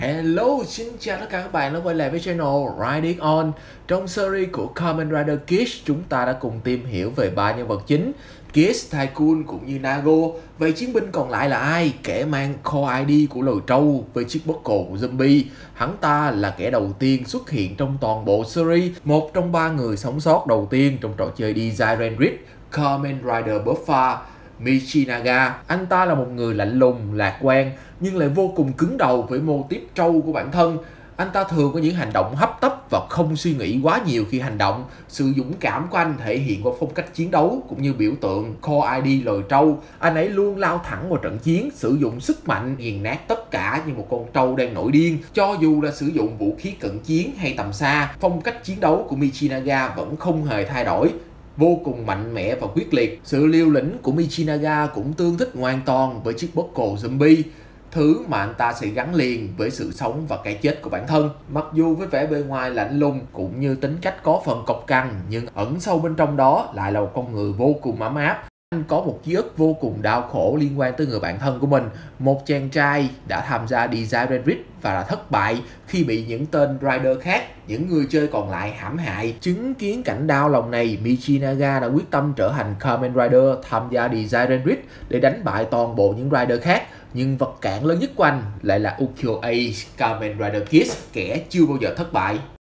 Hello, xin chào tất cả các bạn đã quay lại với channel Riding On. Trong series của Kamen Rider Kiss chúng ta đã cùng tìm hiểu về ba nhân vật chính Kiss, Tycoon cũng như Nago. Vậy chiến binh còn lại là ai? Kẻ mang core ID của lồi trâu với chiếc bất cổ của zombie. Hắn ta là kẻ đầu tiên xuất hiện trong toàn bộ series Một trong ba người sống sót đầu tiên trong trò chơi Desire Grid Kamen Rider Buffa. Michinaga. Anh ta là một người lạnh lùng, lạc quan nhưng lại vô cùng cứng đầu với mô tiếp trâu của bản thân. Anh ta thường có những hành động hấp tấp và không suy nghĩ quá nhiều khi hành động. Sự dũng cảm của anh thể hiện qua phong cách chiến đấu cũng như biểu tượng Core ID lồi trâu. Anh ấy luôn lao thẳng vào trận chiến, sử dụng sức mạnh nghiền nát tất cả như một con trâu đang nổi điên. Cho dù là sử dụng vũ khí cận chiến hay tầm xa, phong cách chiến đấu của Michinaga vẫn không hề thay đổi vô cùng mạnh mẽ và quyết liệt. Sự liều lĩnh của Michinaga cũng tương thích hoàn toàn với chiếc bốc cổ zombie, thứ mà anh ta sẽ gắn liền với sự sống và cái chết của bản thân. Mặc dù với vẻ bề ngoài lạnh lùng cũng như tính cách có phần cộc cằn, nhưng ẩn sâu bên trong đó lại là một con người vô cùng ấm áp. Anh có một ký ức vô cùng đau khổ liên quan tới người bạn thân của mình. Một chàng trai đã tham gia Desire Ridge và là thất bại khi bị những tên rider khác, những người chơi còn lại hãm hại. Chứng kiến cảnh đau lòng này, Michinaga đã quyết tâm trở thành Kamen Rider tham gia Desire Ridge để đánh bại toàn bộ những rider khác. Nhưng vật cản lớn nhất của anh lại là Ukyo Ace Kamen Rider Kids, kẻ chưa bao giờ thất bại.